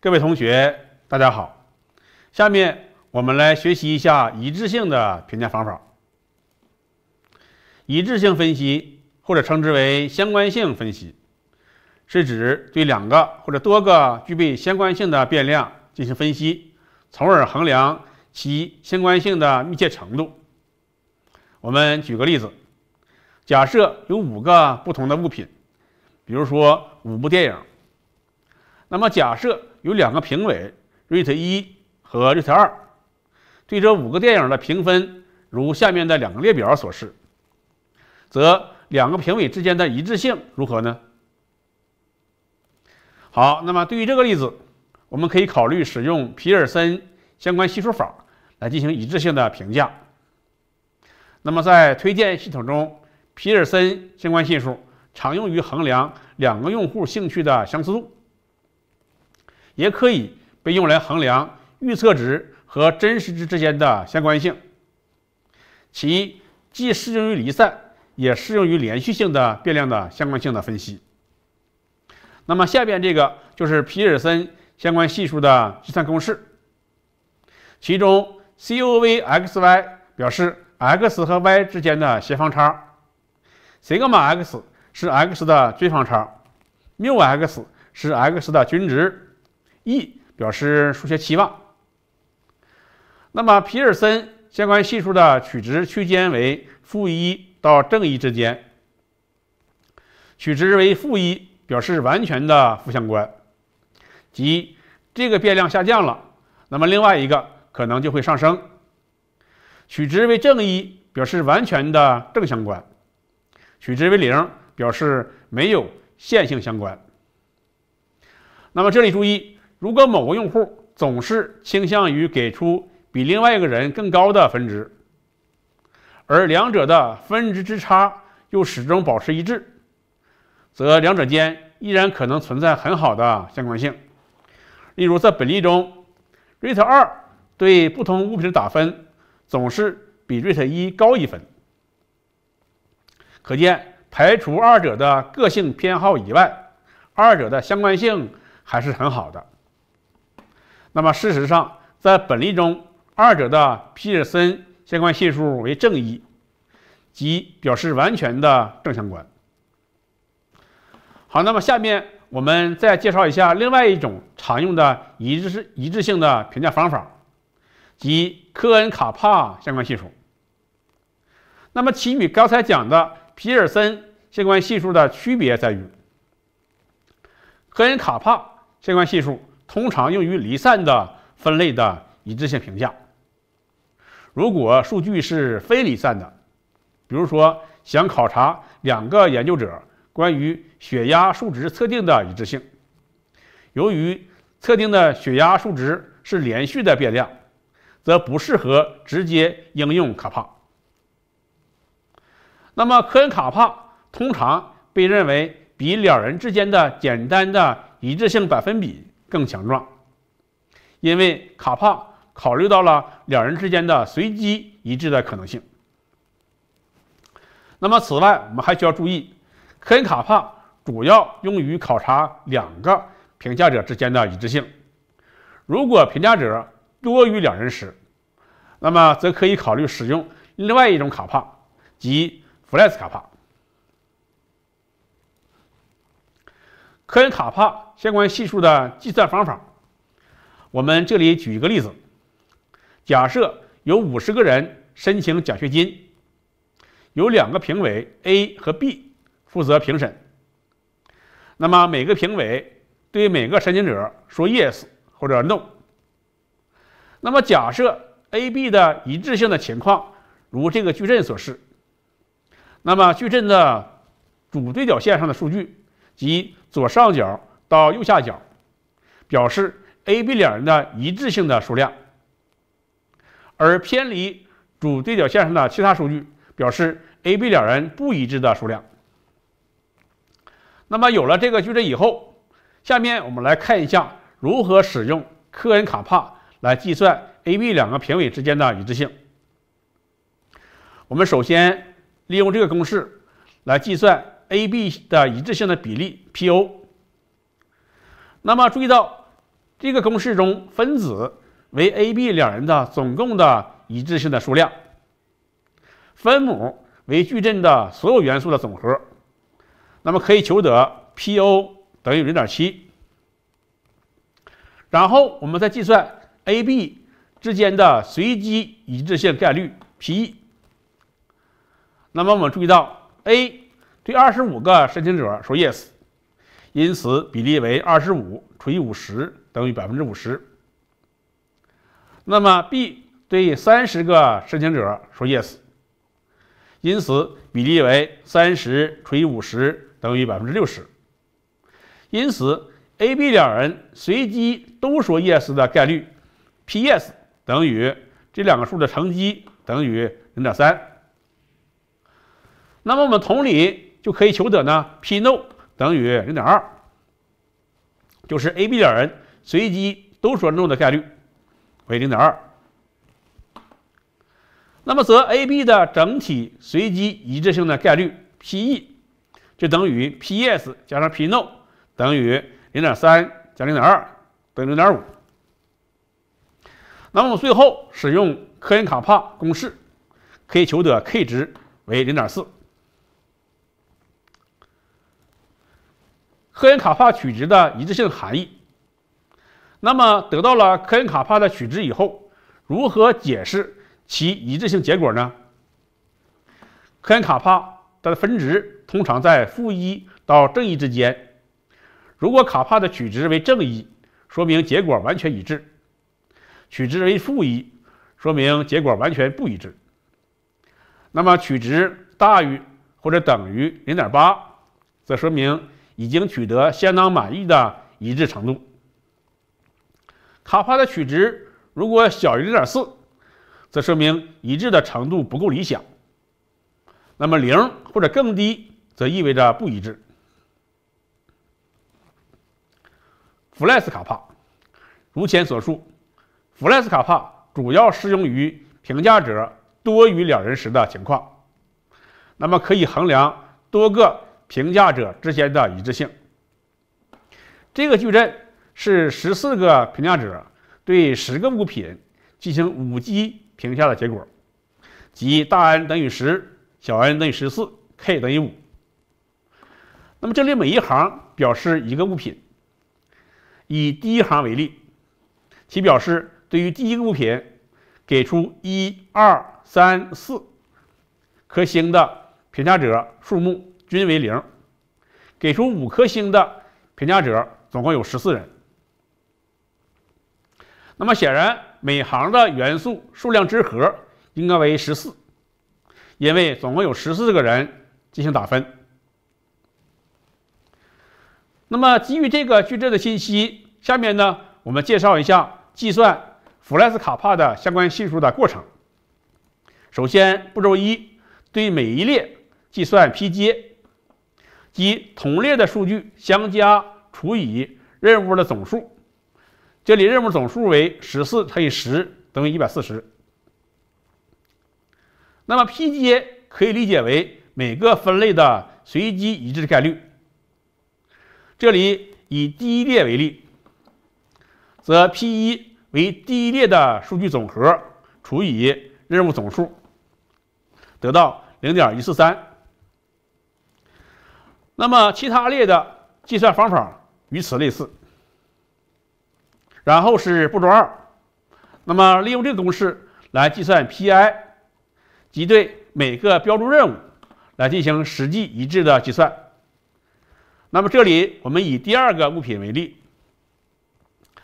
各位同学，大家好。下面我们来学习一下一致性的评价方法。一致性分析，或者称之为相关性分析，是指对两个或者多个具备相关性的变量进行分析，从而衡量其相关性的密切程度。我们举个例子，假设有五个不同的物品，比如说五部电影。那么假设有两个评委，rate 一和 rate 二，对这五个电影的评分如下面的两个列表所示，则两个评委之间的一致性如何呢？好，那么对于这个例子，我们可以考虑使用皮尔森相关系数法来进行一致性的评价。那么在推荐系统中，皮尔森相关系数常用于衡量两个用户兴趣的相似度。也可以被用来衡量预测值和真实值之间的相关性，其既适用于离散，也适用于连续性的变量的相关性的分析。那么下边这个就是皮尔森相关系数的计算公式，其中 c o v x y 表示 x 和 y 之间的斜方差，sigma x 是 x 的最方差，mu x 是 x 的均值。E 表示数学期望。那么皮尔森相关系数的取值区间为负一到正一之间。取值为负一表示完全的负相关，即这个变量下降了，那么另外一个可能就会上升。取值为正一表示完全的正相关，取值为零表示没有线性相关。那么这里注意。如果某个用户总是倾向于给出比另外一个人更高的分值，而两者的分值之差又始终保持一致，则两者间依然可能存在很好的相关性。例如，在本例中，rate 二对不同物品的打分总是比 rate 一高一分，可见排除二者的个性偏好以外，二者的相关性还是很好的。那么事实上，在本例中，二者的皮尔森相关系数为正一，即表示完全的正相关。好，那么下面我们再介绍一下另外一种常用的一致一致性的评价方法，即科恩卡帕相关系数。那么其与刚才讲的皮尔森相关系数的区别在于，科恩卡帕相关系数。通常用于离散的分类的一致性评价。如果数据是非离散的，比如说想考察两个研究者关于血压数值测定的一致性，由于测定的血压数值是连续的变量，则不适合直接应用卡帕。那么科恩卡帕通常被认为比两人之间的简单的一致性百分比。更强壮，因为卡帕考虑到了两人之间的随机一致的可能性。那么，此外，我们还需要注意，科恩卡帕主要用于考察两个评价者之间的一致性。如果评价者多于两人时，那么则可以考虑使用另外一种卡帕，即弗莱斯卡帕。科恩卡帕相关系数的计算方法，我们这里举一个例子：假设有五十个人申请奖学金，有两个评委 A 和 B 负责评审。那么每个评委对每个申请者说 yes 或者 no。那么假设 A、B 的一致性的情况如这个矩阵所示，那么矩阵的主对角线上的数据。即左上角到右下角，表示 A、B 两人的一致性的数量，而偏离主对角线上的其他数据，表示 A、B 两人不一致的数量。那么有了这个矩阵以后，下面我们来看一下如何使用科恩卡帕来计算 A、B 两个评委之间的一致性。我们首先利用这个公式来计算。A、B 的一致性的比例 P(O)，那么注意到这个公式中分子为 A、B 两人的总共的一致性的数量，分母为矩阵的所有元素的总和，那么可以求得 P_O 等于零点七。然后我们再计算 A、B 之间的随机一致性概率 PE，。那么我们注意到 A 对二十五个申请者说 yes，因此比例为二十五除以五十等于百分之五十。那么 B 对三十个申请者说 yes，因此比例为三十除以五十等于百分之六十。因此。A、B 两人随机都说 yes 的概率，P-yes 等于这两个数的乘积等于零点三。那么我们同理就可以求得呢，P-no 等于零点二，就是 A、B 两人随机都说 no 的概率为零点二。那么则 A、B 的整体随机一致性的概率 P-e 就等于 p_es 加上 P-no 等于。零点三加零点二等于零点五。那么我们最后使用科恩卡帕公式，可以求得 k 值为零点四。科恩卡帕取值的一致性含义。那么得到了科恩卡帕的取值以后，如何解释其一致性结果呢？科恩卡帕的分值通常在负一到正一之间。如果卡帕的取值为正一，说明结果完全一致；取值为负一，说明结果完全不一致。那么取值大于或者等于零点八，则说明已经取得相当满意的一致程度。卡帕的取值如果小于零点四，则说明一致的程度不够理想。那么零或者更低，则意味着不一致。弗莱斯卡帕，如前所述，弗莱斯卡帕主要适用于评价者多于两人时的情况，那么可以衡量多个评价者之间的一致性。这个矩阵是十四个评价者对十个物品进行五级评价的结果，即大 N 等于十，小 n 等于十四，k 等于五。那么这里每一行表示一个物品。以第一行为例，其表示对于第一个物品给出一、二、三、四颗星的评价者数目均为零，给出五颗星的评价者总共有十四人。那么显然，每行的元素数量之和应该为十四，因为总共有十四个人进行打分。那么，基于这个矩阵的信息，下面呢，我们介绍一下计算弗莱斯卡帕的相关系数的过程。首先，步骤一，对每一列计算 P_j，即同列的数据相加除以任务的总数。这里任务总数为十四乘以十等于一百四十。那么 P_j 可以理解为每个分类的随机一致概率。这里以第一列为例，则 P 一为第一列的数据总和除以任务总数，得到零点一四三。那么其他列的计算方法与此类似。然后是步骤二，那么利用这个公式来计算 Pi，即对每个标注任务来进行实际一致的计算。那么这里我们以第二个物品为例，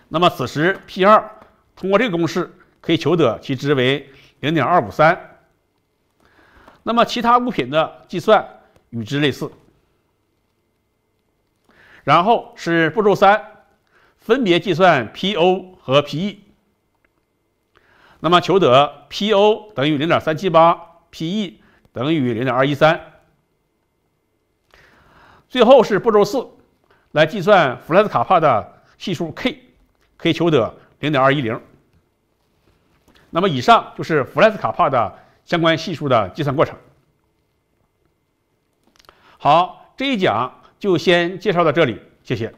那么此时 P 二通过这个公式可以求得其值为零点二五三。那么其他物品的计算与之类似。然后是步骤三，分别计算 P_O 和 P_E。那么求得 P_O 等于零点三七八，P_E 等于零点二一三。最后是步骤四，来计算弗莱斯卡帕的系数 k，可以求得零点二一零。那么以上就是弗莱斯卡帕的相关系数的计算过程。好，这一讲就先介绍到这里，谢谢。